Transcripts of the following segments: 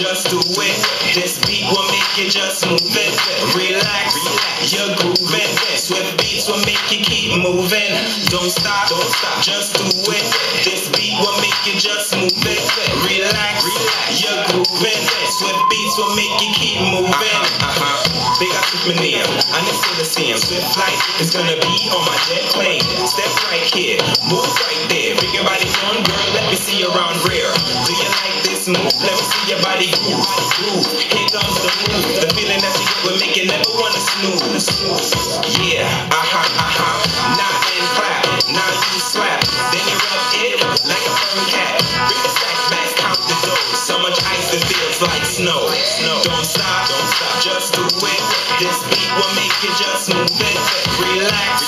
just do it. This beat will make you just move it. Relax, relax, you're grooving. Swiff beats will make you keep moving. Don't stop, don't stop, just do it. This beat will make you just move it. Relax, relax, you're grooving. Swiff beats will make you keep moving. Uh-huh. Big up Mania, I next to the see Swift flight is gonna be on my jet plane. Step right here, move right there. Bring your body on, girl. Let me see you around rear. Do you like this move? Let me see your body groove. groove. Here comes the move. The feeling that you get will make you never wanna snooze. Yeah, So much ice it feels like snow. Don't stop, don't stop, just do it. This beat will make you just move it. Relax,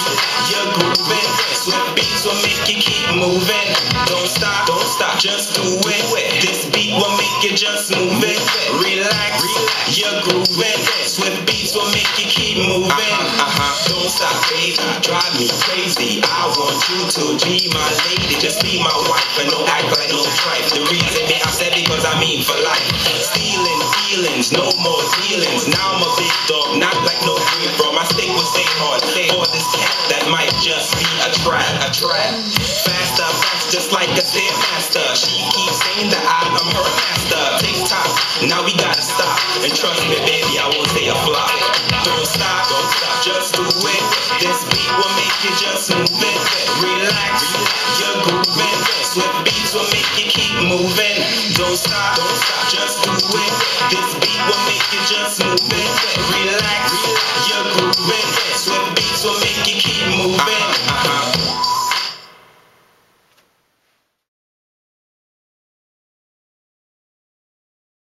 you're grooving. Swiff beats will make you keep moving. Don't stop, don't stop, just do it. This beat will make you just move it. Relax, you're grooving. Swiff beats will make you keep moving. Uh-huh, don't stop, baby. Drive me crazy. I want you to be my lady. Just be my wife and don't act like no tripe. The reason they said because I mean for life. Stealing feelings, no more dealings. Now I'm a big dog, not like no free bro. My stick will stay hard. For this cat that might just be a trap, a trap. Faster, fast, just like a master. She keeps saying that I am her master. Take top, now we gotta stop. And trust me, baby, just do it. This beat will make you just move it. Relax, you're grooving. Beats will make you keep moving. Don't stop, don't stop, just do it. This beat will make you just move it. Relax, you're grooving.